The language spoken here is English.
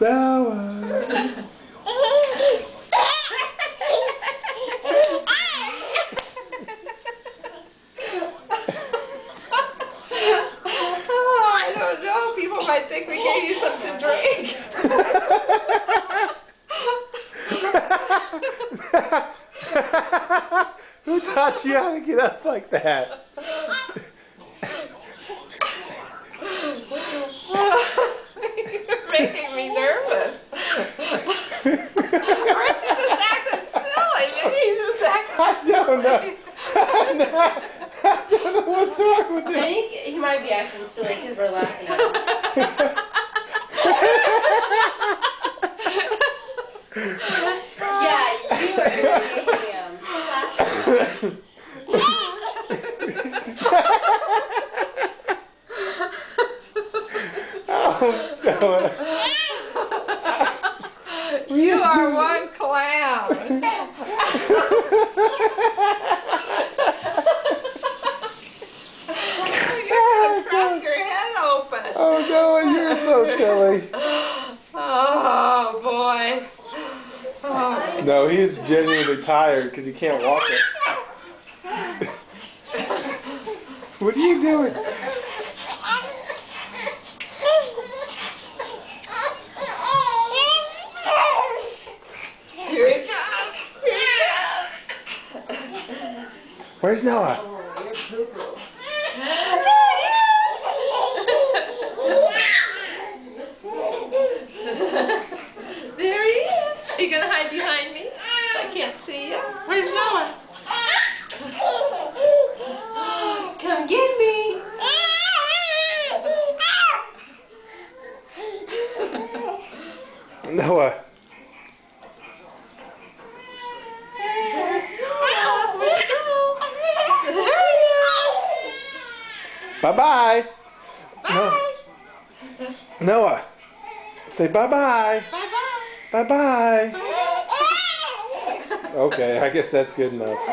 Noah. Oh, I don't. People might think we gave you something to drink. Who taught you how to get up like that? You're making me nervous. or is he just acting silly? Maybe he's just acting I don't know. I don't know what's wrong with I think he might be acting silly because we're laughing at him. yeah, you are going to be him. Oh, Noah. You are one clown. You're crack your head open. Oh, Noah, you're so silly. Oh boy. Oh. No, he's genuinely tired because he can't walk it. What are you doing? Here he comes. Here he comes. Where's Noah? Oh. There he is. Are you gonna hide behind me? I can't see you. Where's Noah? Come get me. Noah. Where's Noah? Where's Noah? There he is. Bye bye. Bye. Noah. Say bye bye. Bye bye. Bye bye. Bye. Okay, I guess that's good enough.